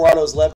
Morado's left